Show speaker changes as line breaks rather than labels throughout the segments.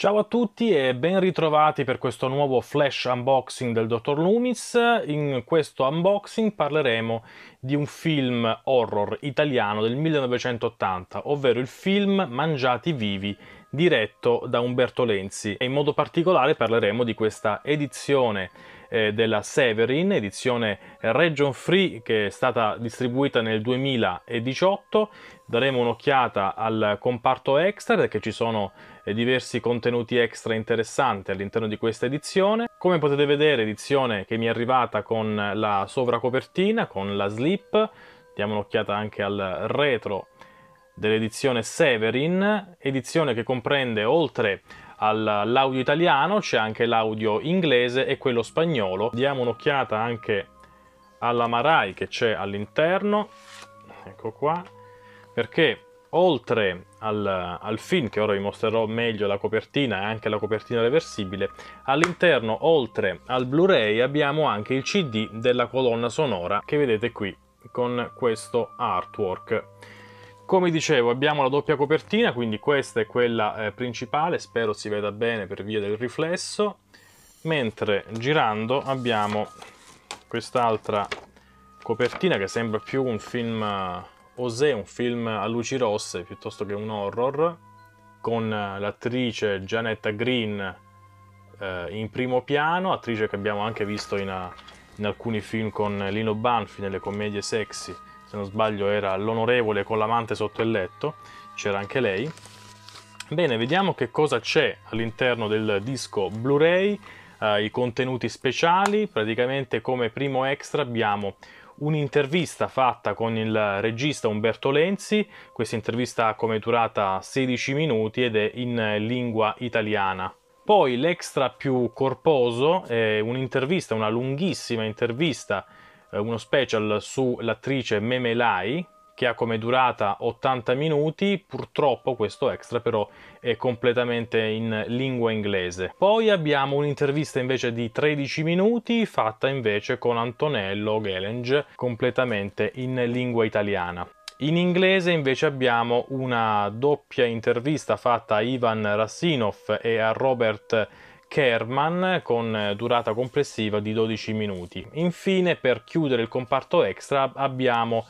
Ciao a tutti e ben ritrovati per questo nuovo flash unboxing del Dottor Loomis. In questo unboxing parleremo di un film horror italiano del 1980, ovvero il film Mangiati Vivi, diretto da Umberto Lenzi. E in modo particolare parleremo di questa edizione eh, della Severin, edizione region free che è stata distribuita nel 2018. Daremo un'occhiata al comparto extra perché ci sono eh, diversi contenuti extra interessanti all'interno di questa edizione. Come potete vedere, edizione che mi è arrivata con la sovracopertina, con la slip. Diamo un'occhiata anche al retro dell'edizione Severin, edizione che comprende oltre all'audio italiano, c'è anche l'audio inglese e quello spagnolo. Diamo un'occhiata anche alla Marai che c'è all'interno, ecco qua, perché oltre al, al, film, che ora vi mostrerò meglio la copertina e anche la copertina reversibile, all'interno, oltre al Blu-ray, abbiamo anche il CD della colonna sonora che vedete qui con questo artwork. Come dicevo abbiamo la doppia copertina, quindi questa è quella eh, principale, spero si veda bene per via del riflesso, mentre girando abbiamo quest'altra copertina che sembra più un film uh, Osè, un film a luci rosse piuttosto che un horror, con uh, l'attrice Janetta Green uh, in primo piano, attrice che abbiamo anche visto in, uh, in alcuni film con Lino Banfi nelle commedie sexy, se non sbaglio era l'onorevole con l'amante sotto il letto, c'era anche lei. Bene, vediamo che cosa c'è all'interno del disco Blu-ray, eh, i contenuti speciali, praticamente come primo extra abbiamo un'intervista fatta con il regista Umberto Lenzi, questa intervista ha come durata 16 minuti ed è in lingua italiana. Poi l'extra più corposo è un'intervista, una lunghissima intervista eh, uno special sull'attrice Meme Lai che ha come durata 80 minuti, purtroppo questo extra però è completamente in lingua inglese. Poi abbiamo un'intervista invece di 13 minuti fatta invece con Antonello Geleng completamente in lingua italiana. In inglese invece abbiamo una doppia intervista fatta a Ivan Rassinov e a Robert Kerman con durata complessiva di 12 minuti. Infine, per chiudere il comparto extra, abbiamo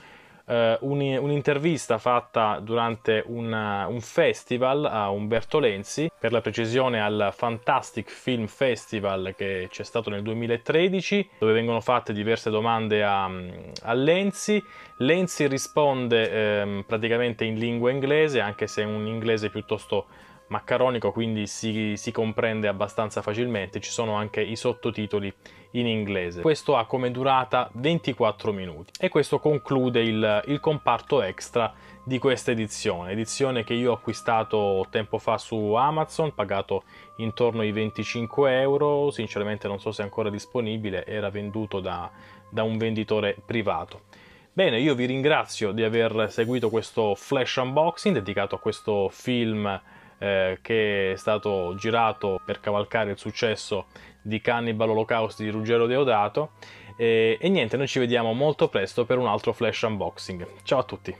eh, un'intervista fatta durante una, un festival a Umberto Lenzi, per la precisione al Fantastic Film Festival che c'è stato nel 2013, dove vengono fatte diverse domande a, a Lenzi. Lenzi risponde eh, praticamente in lingua inglese, anche se è un inglese piuttosto maccaronico, quindi si, si, comprende abbastanza facilmente, ci sono anche i sottotitoli in inglese. Questo ha come durata 24 minuti. E questo conclude il, il comparto extra di questa edizione, edizione che io ho acquistato tempo fa su Amazon, pagato intorno ai 25 euro, sinceramente non so se è ancora disponibile, era venduto da, da un venditore privato. Bene, io vi ringrazio di aver seguito questo flash unboxing dedicato a questo film eh, che è stato girato per cavalcare il successo di Cannibal Holocaust di Ruggero Deodato e, e niente, noi ci vediamo molto presto per un altro flash unboxing. Ciao a tutti!